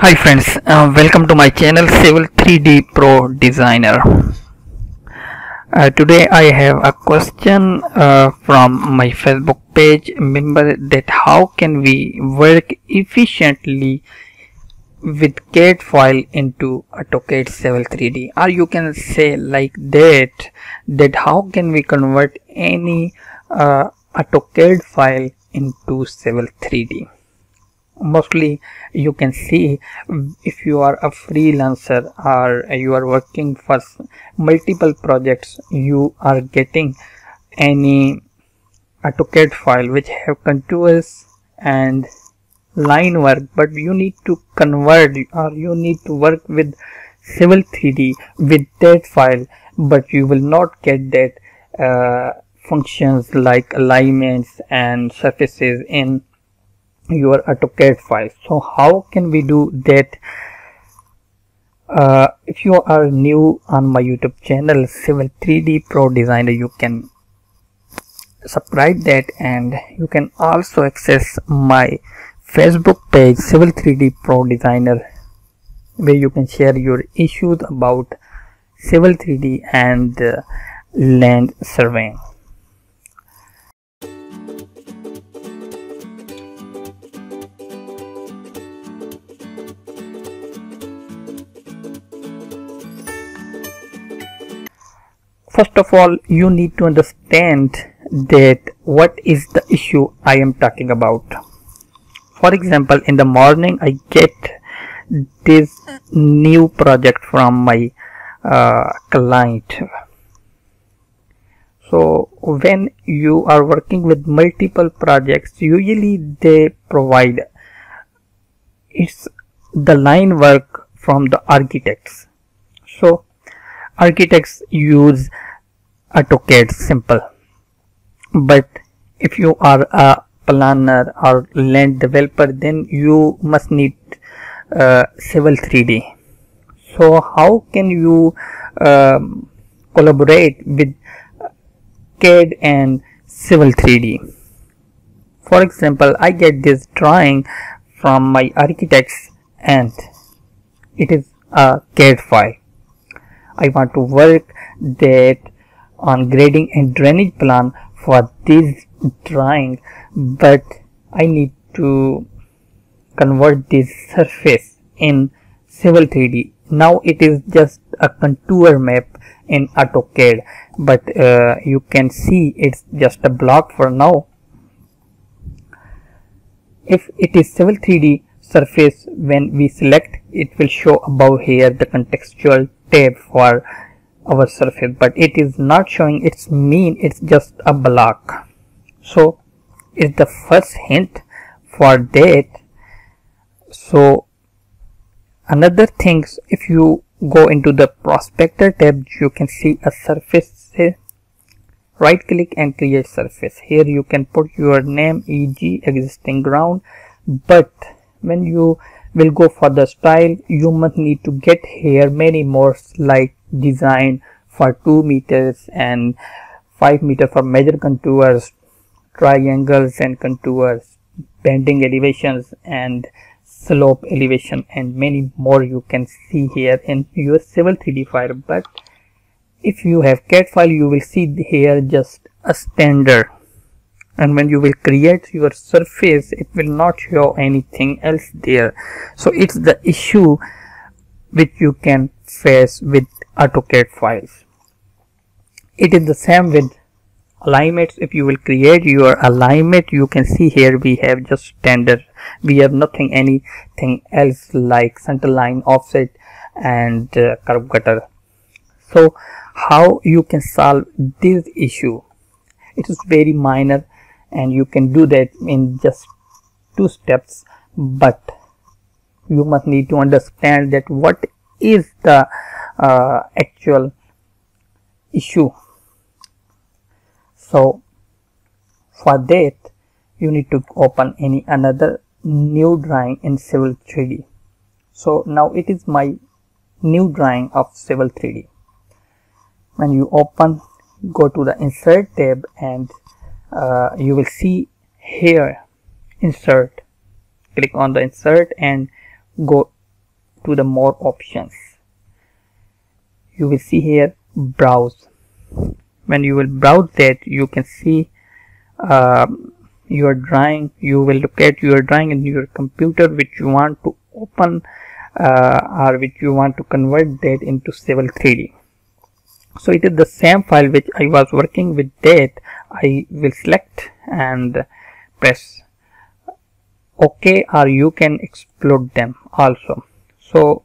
Hi friends, uh, welcome to my channel Civil 3D Pro Designer. Uh, today I have a question uh, from my Facebook page member that how can we work efficiently with CAD file into AutoCAD Civil 3D or you can say like that that how can we convert any uh, AutoCAD file into Civil 3D mostly you can see if you are a freelancer or you are working for multiple projects you are getting any AutoCAD file which have contours and line work but you need to convert or you need to work with civil 3d with that file but you will not get that uh, functions like alignments and surfaces in your AutoCAD file. So how can we do that? Uh, if you are new on my YouTube channel Civil 3D Pro Designer, you can subscribe that and you can also access my Facebook page Civil 3D Pro Designer where you can share your issues about Civil 3D and uh, land surveying. First of all you need to understand that what is the issue I am talking about. For example in the morning I get this new project from my uh, client. So when you are working with multiple projects usually they provide it's the line work from the architects. So architects use AutoCAD simple. But if you are a planner or land developer then you must need uh, civil 3d so how can you um, collaborate with CAD and civil 3d for example I get this drawing from my architects and it is a CAD file. I want to work that on grading and drainage plan for this drawing but I need to convert this surface in civil 3d now it is just a contour map in AutoCAD but uh, you can see it's just a block for now. If it is civil 3d surface when we select it will show above here the contextual tab for our surface but it is not showing its mean it's just a block. So it's the first hint for that so another things if you go into the prospector tab you can see a surface right click and create surface. Here you can put your name eg existing ground but when you will go for the style. You must need to get here many more like design for 2 meters and 5 meter for major contours triangles and contours bending elevations and slope elevation and many more you can see here in your civil 3d file. But if you have CAD file you will see here just a standard and when you will create your surface it will not show anything else there so it's the issue which you can face with AutoCAD files. It is the same with alignments. If you will create your alignment, you can see here we have just standard. We have nothing anything else like center line, offset and uh, curve gutter. So how you can solve this issue? It is very minor and you can do that in just two steps but you must need to understand that what is the uh, actual issue. So for that you need to open any another new drawing in civil 3d so now it is my new drawing of civil 3d when you open go to the insert tab and uh, you will see here insert. Click on the insert and go to the more options. You will see here browse. When you will browse that you can see uh, your drawing. You will look at your drawing in your computer which you want to open uh, or which you want to convert that into civil 3d so it is the same file which I was working with that I will select and press OK or you can explode them also. So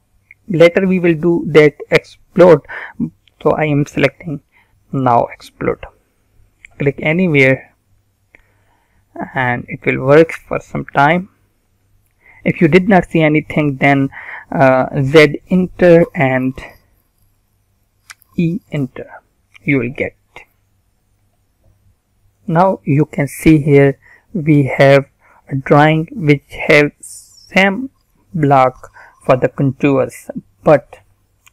later we will do that explode. So I am selecting now explode. Click anywhere and it will work for some time. If you did not see anything then uh, Z enter and E enter. You will get now you can see here we have a drawing which has same block for the contours but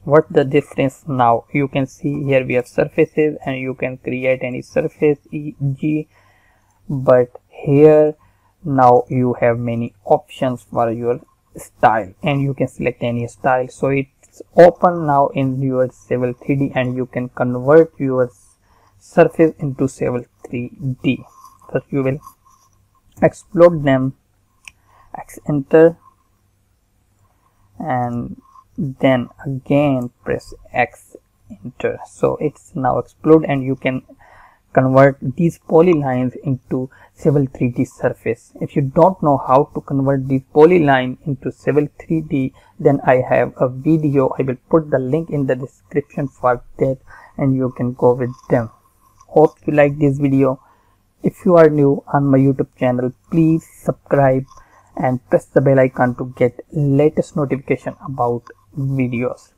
what the difference now? You can see here we have surfaces and you can create any surface eg but here now you have many options for your style and you can select any style. So it's open now in your civil 3d and you can convert your surface into civil 3d first you will explode them. X enter and then again press x enter. So it's now explode and you can convert these polylines into civil 3d surface. If you don't know how to convert these polyline into civil 3d then i have a video. I will put the link in the description for that and you can go with them hope you like this video. If you are new on my youtube channel please subscribe and press the bell icon to get latest notification about videos